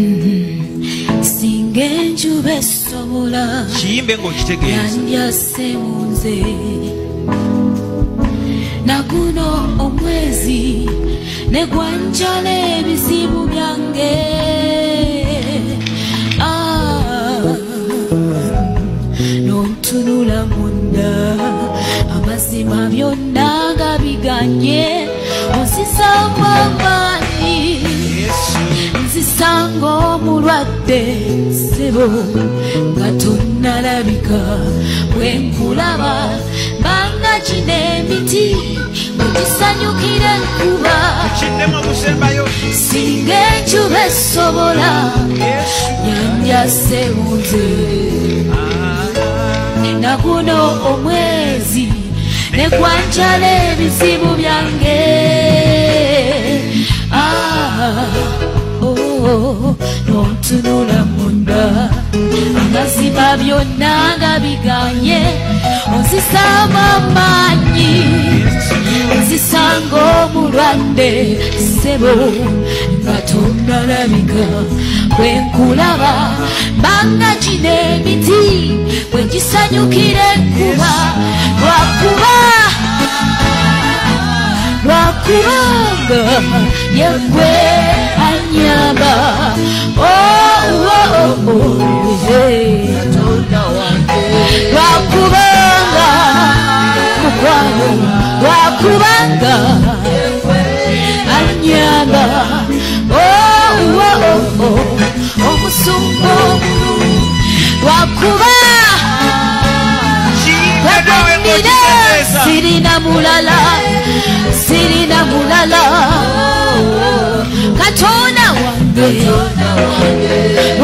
Mm-hmm. singa enjuba esobola kiyimbe ngaokitegeeyandyase mu nze naguno omwezi ne gwanjala ebizibu byange ah. nontunula munda amazima byonna nga biganye osisakwamba musango omulwadde sebo nga tonnalabika bwe nkulaba banga kino emiti ekisanyukira enkuba singa enkyuba esobola yanjasebunze ah. ennakuno omwezi nekwanjala ebizibu byange nontunula munda angazima byonna nga biganye ozisama manyi ozisanga omulwadde sebo nga tonalabika bwenkulaba banga kino emiti bwegisanyukira enkuba lwakuba lwakubanga yegwe anyaba sirina mulala sirina mulala عيوننا وعينينا